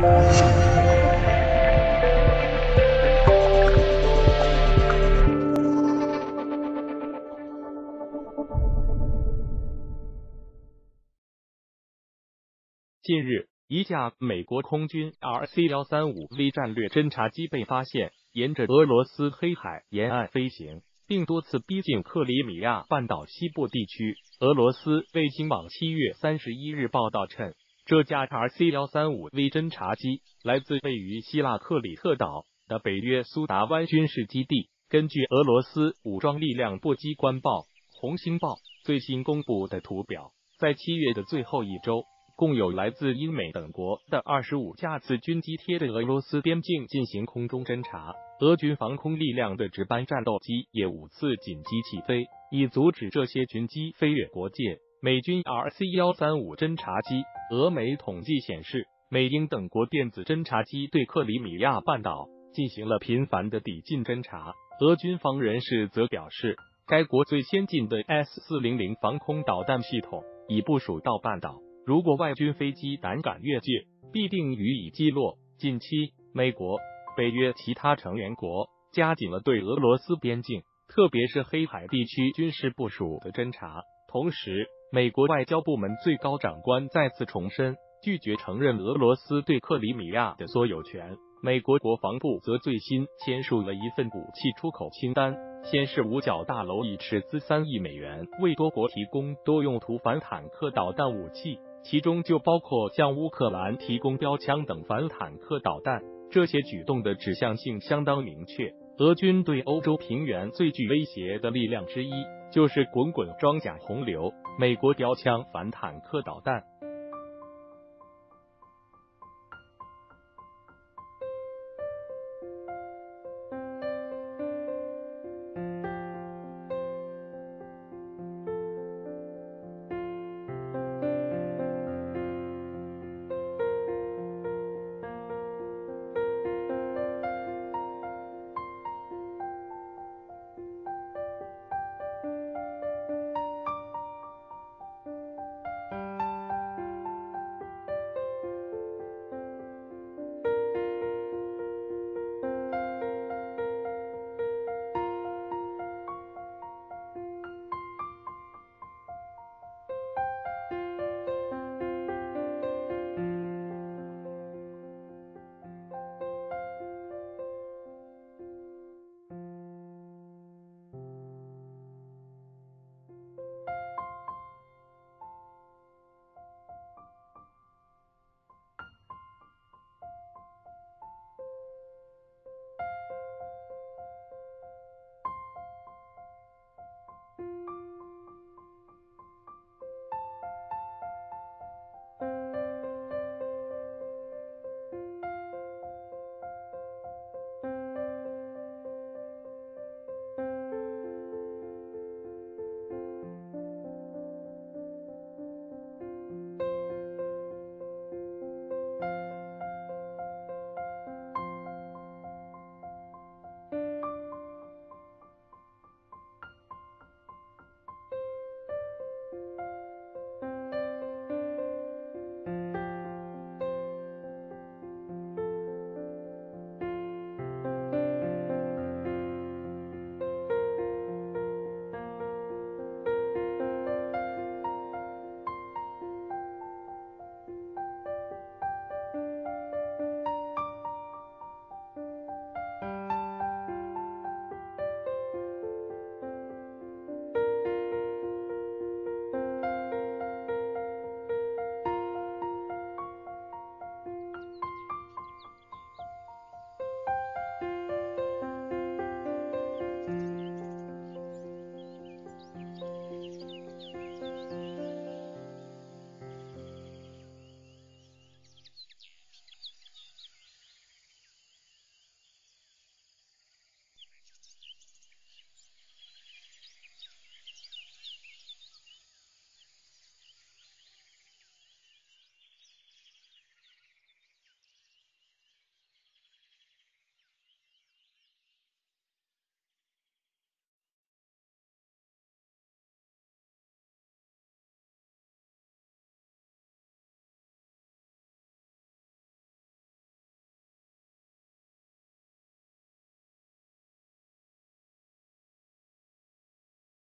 近日，一架美国空军 RC-135V 战略侦察机被发现沿着俄罗斯黑海沿岸飞行，并多次逼近克里米亚半岛西部地区。俄罗斯卫星网七月三十一日报道称，这架 RC-135V 侦察机来自位于希腊克里特岛的北约苏达湾军事基地。根据俄罗斯武装力量部机关报《红星报》最新公布的图表，在七月的最后一周。共有来自英美等国的二十五架次军机贴着俄罗斯边境进行空中侦察，俄军防空力量的值班战斗机也五次紧急起飞，以阻止这些军机飞越国界。美军 RC 幺三五侦察机，俄媒统计显示，美英等国电子侦察机对克里米亚半岛进行了频繁的抵近侦察。俄军方人士则表示，该国最先进的 S 四零零防空导弹系统已部署到半岛。如果外军飞机胆敢越界，必定予以击落。近期，美国、北约其他成员国加紧了对俄罗斯边境，特别是黑海地区军事部署的侦察。同时，美国外交部门最高长官再次重申，拒绝承认俄罗斯对克里米亚的所有权。美国国防部则最新签署了一份武器出口清单，先是五角大楼已斥资三亿美元为多国提供多用途反坦克导弹武器。其中就包括向乌克兰提供标枪等反坦克导弹，这些举动的指向性相当明确。俄军对欧洲平原最具威胁的力量之一，就是滚滚装甲洪流——美国标枪反坦克导弹。